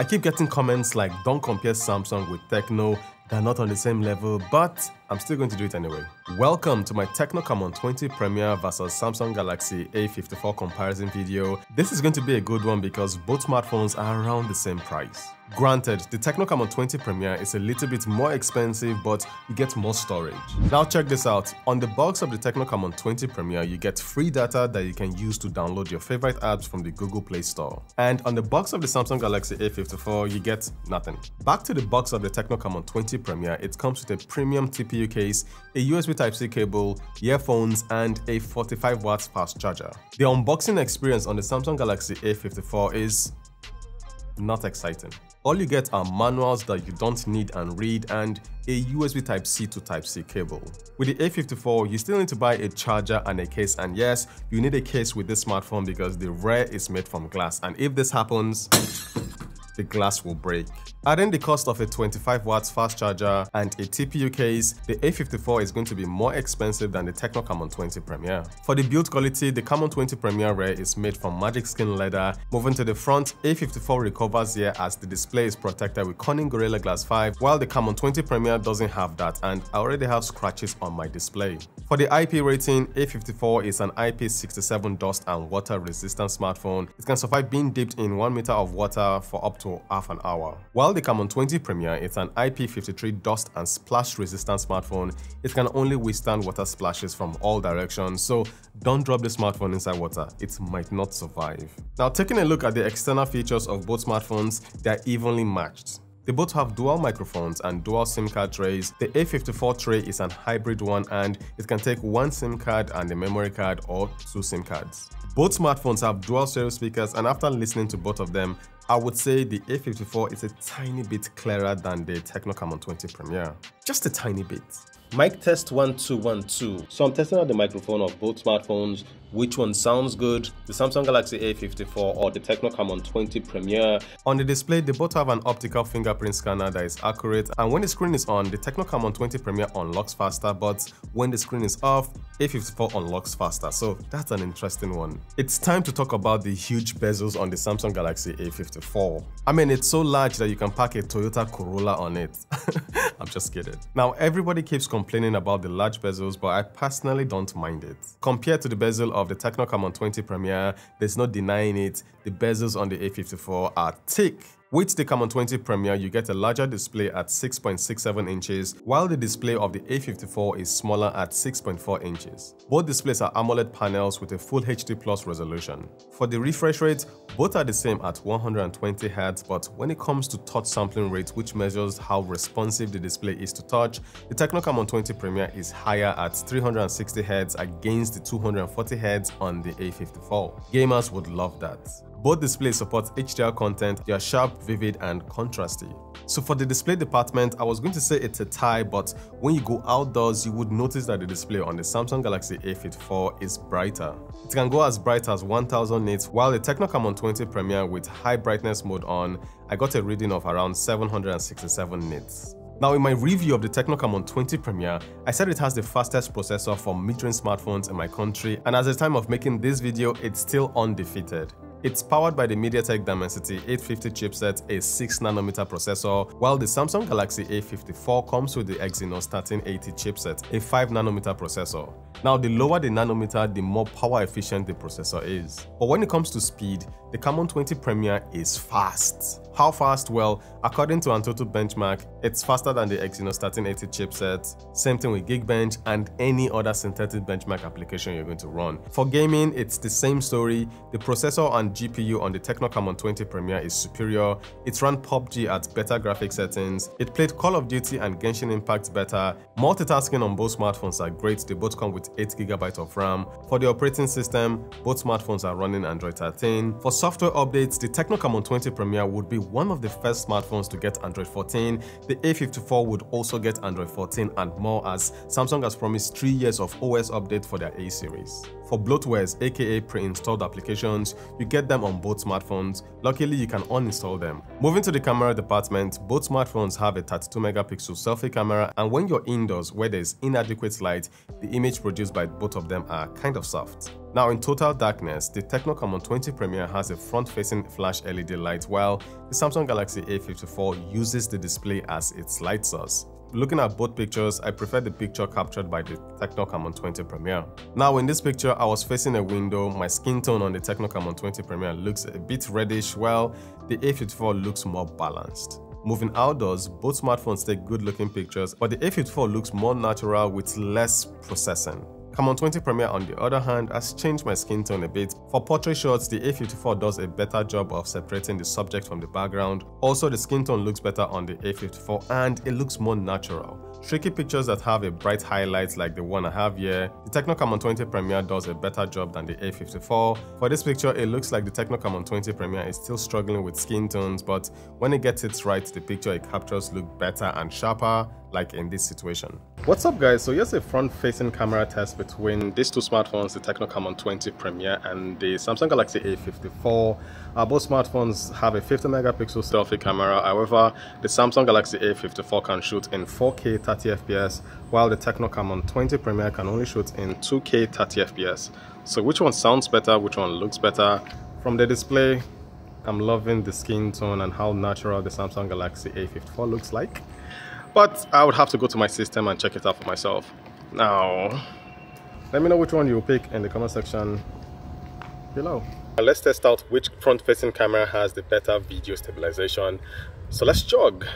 I keep getting comments like don't compare Samsung with Tecno, they're not on the same level, but I'm still going to do it anyway. Welcome to my Tecno Camon 20 Premier versus Samsung Galaxy A54 comparison video. This is going to be a good one because both smartphones are around the same price. Granted, the Tecno Camon 20 Premier is a little bit more expensive, but you get more storage. Now check this out. On the box of the Tecno Camon 20 Premier, you get free data that you can use to download your favorite apps from the Google Play Store. And on the box of the Samsung Galaxy A54, you get nothing. Back to the box of the Tecno Camon 20 Premier, it comes with a premium TPU case, a USB Type-C cable, earphones, and a 45 watts fast charger. The unboxing experience on the Samsung Galaxy A54 is not exciting. All you get are manuals that you don't need and read and a USB Type-C to Type-C cable. With the A54, you still need to buy a charger and a case and yes, you need a case with this smartphone because the rear is made from glass and if this happens, the glass will break. Adding the cost of a 25 watts fast charger and a TPU case, the A54 is going to be more expensive than the Tecno Camon 20 Premier. For the build quality, the Camon 20 Premier rear is made from magic skin leather. Moving to the front, A54 recovers here as the display is protected with Corning Gorilla Glass 5, while the Camon 20 Premier doesn't have that and I already have scratches on my display. For the IP rating, A54 is an IP67 dust and water resistant smartphone. It can survive being dipped in 1 meter of water for up to half an hour. While the Camon 20 Premier is an IP53 dust and splash resistant smartphone, it can only withstand water splashes from all directions, so don't drop the smartphone inside water, it might not survive. Now taking a look at the external features of both smartphones, they are evenly matched. They both have dual microphones and dual SIM card trays. The A54 tray is an hybrid one and it can take one SIM card and a memory card or two SIM cards. Both smartphones have dual stereo speakers and after listening to both of them, I would say the A54 is a tiny bit clearer than the Tecno Camon 20 Premier. Just a tiny bit. Mic test 1212. So I'm testing out the microphone of both smartphones which one sounds good, the Samsung Galaxy A54 or the Tecno Camon 20 Premier. On the display, they both have an optical fingerprint scanner that is accurate and when the screen is on, the Tecno Camon 20 Premier unlocks faster but when the screen is off, A54 unlocks faster, so that's an interesting one. It's time to talk about the huge bezels on the Samsung Galaxy A54. I mean, it's so large that you can pack a Toyota Corolla on it. I'm just kidding. Now, everybody keeps complaining about the large bezels, but I personally don't mind it. Compared to the bezel of the Tecno Camon 20 Premier, there's no denying it, the bezels on the A54 are thick. With the Camon 20 Premier, you get a larger display at 6.67 inches, while the display of the A54 is smaller at 6.4 inches. Both displays are AMOLED panels with a Full HD Plus resolution. For the refresh rate, both are the same at 120Hz, but when it comes to touch sampling rate, which measures how responsive the display is to touch, the Tecno Camon 20 Premier is higher at 360Hz against the 240Hz on the A54. Gamers would love that. Both displays support HDR content, they are sharp, vivid, and contrasty. So for the display department, I was going to say it's a tie, but when you go outdoors, you would notice that the display on the Samsung Galaxy A54 is brighter. It can go as bright as 1000 nits, while the Tecno Camon 20 Premier with high brightness mode on, I got a reading of around 767 nits. Now in my review of the Tecno Camon 20 Premier, I said it has the fastest processor for mid-range smartphones in my country and at the time of making this video, it's still undefeated. It's powered by the MediaTek Dimensity 850 chipset, a 6nm processor, while the Samsung Galaxy A54 comes with the Exynos 1380 chipset, a 5nm processor. Now, the lower the nanometer, the more power efficient the processor is. But when it comes to speed, the Camon 20 Premier is fast. How fast? Well, according to Antutu benchmark, it's faster than the Exynos 1380 chipset, same thing with Geekbench and any other synthetic benchmark application you're going to run. For gaming, it's the same story. The processor and GPU on the Tecno Camon 20 Premier is superior. It ran PUBG at better graphic settings. It played Call of Duty and Genshin Impact better. Multitasking on both smartphones are great. They both come with 8GB of RAM. For the operating system, both smartphones are running Android 13. For software updates, the Tecno Camon 20 Premier would be one of the first smartphones to get Android 14. The A54 would also get Android 14 and more as Samsung has promised 3 years of OS update for their A series. For bloatwares aka pre-installed applications, you get them on both smartphones. Luckily, you can uninstall them. Moving to the camera department, both smartphones have a 32 megapixel selfie camera and when you're indoors where there's inadequate light, the image produced by both of them are kind of soft. Now in total darkness, the Tecno Camon 20 Premier has a front-facing flash LED light while the Samsung Galaxy A54 uses the display as its light source. Looking at both pictures, I prefer the picture captured by the Tecno Camon 20 Premier. Now in this picture, I was facing a window, my skin tone on the Tecno Camon 20 Premier looks a bit reddish while the A54 looks more balanced. Moving outdoors, both smartphones take good looking pictures, but the A54 looks more natural with less processing. Camon 20 Premier on the other hand has changed my skin tone a bit. For portrait shots, the A54 does a better job of separating the subject from the background. Also, the skin tone looks better on the A54 and it looks more natural. Tricky pictures that have a bright highlight like the one I have here, the Tecno Camon 20 Premier does a better job than the A54. For this picture, it looks like the Tecno Camon 20 Premier is still struggling with skin tones, but when it gets it right, the picture it captures look better and sharper, like in this situation. What's up guys, so here's a front-facing camera test between these two smartphones, the Tecno Camon 20 Premier and the Samsung Galaxy A54. Uh, both smartphones have a 50 megapixel selfie camera, however, the Samsung Galaxy A54 can shoot in 4K 30 FPS, while the Tecno Camon 20 Premier can only shoot in 2K 30 FPS. So which one sounds better, which one looks better? From the display, I'm loving the skin tone and how natural the Samsung Galaxy A54 looks like. But I would have to go to my system and check it out for myself. Now, let me know which one you pick in the comment section below. Let's test out which front-facing camera has the better video stabilization. So let's jog.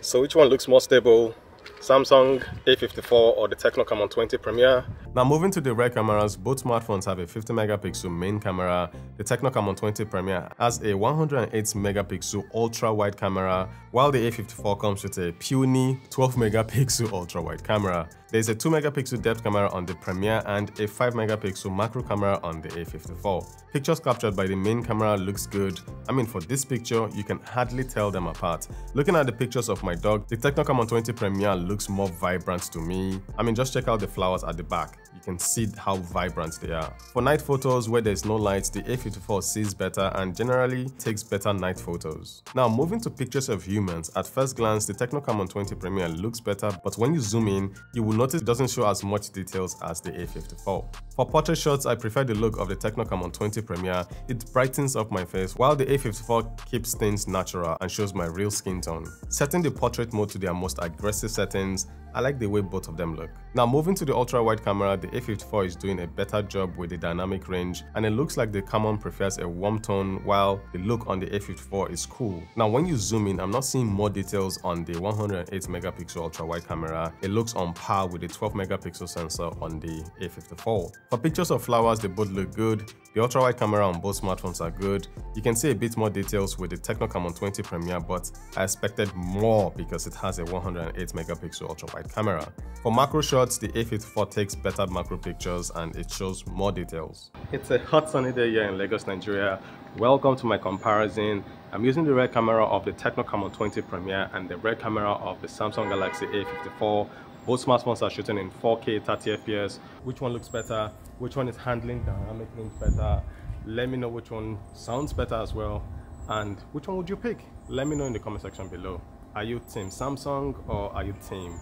So which one looks more stable? Samsung A54 or the Tecno Camon 20 Premier? Now moving to the rear cameras, both smartphones have a 50 megapixel main camera. The Tecno Camon 20 Premier has a 108 megapixel ultra wide camera, while the A54 comes with a puny 12 megapixel ultra wide camera. There's a 2 megapixel depth camera on the Premier and a 5 megapixel macro camera on the A54. Pictures captured by the main camera looks good. I mean for this picture, you can hardly tell them apart. Looking at the pictures of my dog, the Tecno Camon 20 Premier looks more vibrant to me. I mean just check out the flowers at the back you can see how vibrant they are. For night photos where there's no light, the A54 sees better and generally takes better night photos. Now moving to pictures of humans, at first glance the Tecno Camon 20 Premier looks better but when you zoom in, you will notice it doesn't show as much details as the A54. For portrait shots, I prefer the look of the Tecno Camon 20 Premier. It brightens up my face while the A54 keeps things natural and shows my real skin tone. Setting the portrait mode to their most aggressive settings, I like the way both of them look. Now moving to the ultra wide camera, the A54 is doing a better job with the dynamic range and it looks like the Camon prefers a warm tone while the look on the A54 is cool. Now when you zoom in, I'm not seeing more details on the 108 megapixel ultra wide camera. It looks on par with the 12 megapixel sensor on the A54. For pictures of flowers, they both look good. The ultra wide camera on both smartphones are good. You can see a bit more details with the Tecno Camon 20 Premier but I expected more because it has a 108 megapixel ultra wide camera. For macro shots, the A54 takes better macro pictures and it shows more details. It's a hot sunny day here in Lagos, Nigeria. Welcome to my comparison. I'm using the rear camera of the Tecno Camon 20 Premier and the rear camera of the Samsung Galaxy A54. Both smartphones are shooting in 4K 30 FPS. Which one looks better? Which one is handling dynamic range better? Let me know which one sounds better as well. And which one would you pick? Let me know in the comment section below. Are you team Samsung or are you team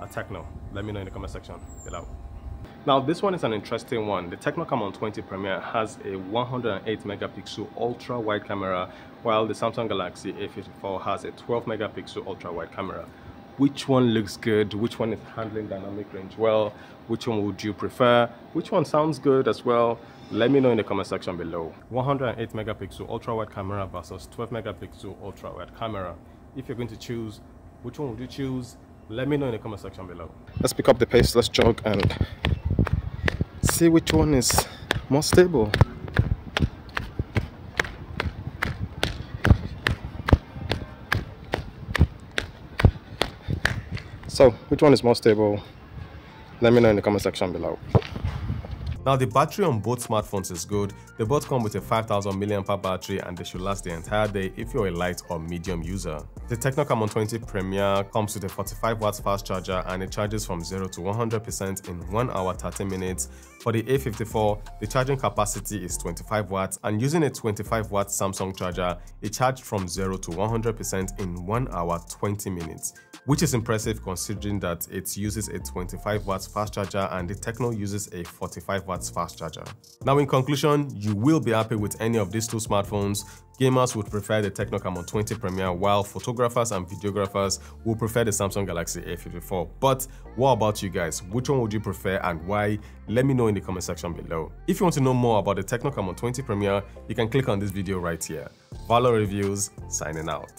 uh, Tecno? Let me know in the comment section below. Now this one is an interesting one. The Tecno Camon 20 Premier has a 108 megapixel ultra wide camera while the Samsung Galaxy A54 has a 12 megapixel ultra wide camera. Which one looks good? Which one is handling dynamic range well? Which one would you prefer? Which one sounds good as well? Let me know in the comment section below. 108 megapixel ultra wide camera versus 12 megapixel ultra wide camera. If you're going to choose, which one would you choose? Let me know in the comment section below. Let's pick up the pace let's jog and see which one is more stable. So which one is more stable? Let me know in the comment section below now the battery on both smartphones is good. They both come with a 5000 mAh battery and they should last the entire day if you're a light or medium user. The Tecno Camon 20 Premier comes with a 45 watts fast charger and it charges from 0 to 100% in 1 hour 30 minutes. For the A54, the charging capacity is 25 watts and using a 25 watt Samsung charger, it charged from 0 to 100% in 1 hour 20 minutes which is impressive considering that it uses a 25 watts fast charger and the Tecno uses a 45 watts fast charger. Now in conclusion, you will be happy with any of these two smartphones. Gamers would prefer the Tecno Camon 20 Premier while photographers and videographers will prefer the Samsung Galaxy A54. But what about you guys? Which one would you prefer and why? Let me know in the comment section below. If you want to know more about the Tecno Camon 20 Premier, you can click on this video right here. Valor Reviews signing out.